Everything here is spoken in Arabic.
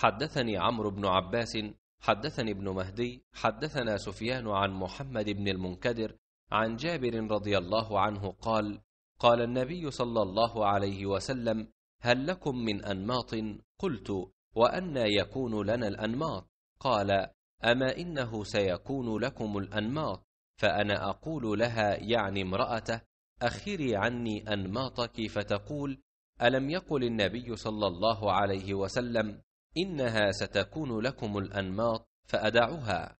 حدثني عمرو بن عباس حدثني ابن مهدي حدثنا سفيان عن محمد بن المنكدر عن جابر رضي الله عنه قال قال النبي صلى الله عليه وسلم هل لكم من أنماط؟ قلت وانى يكون لنا الأنماط. قال أما إنه سيكون لكم الأنماط فأنا أقول لها يعني امرأته أخري عني أنماطك فتقول ألم يقل النبي صلى الله عليه وسلم إنها ستكون لكم الأنماط فادعها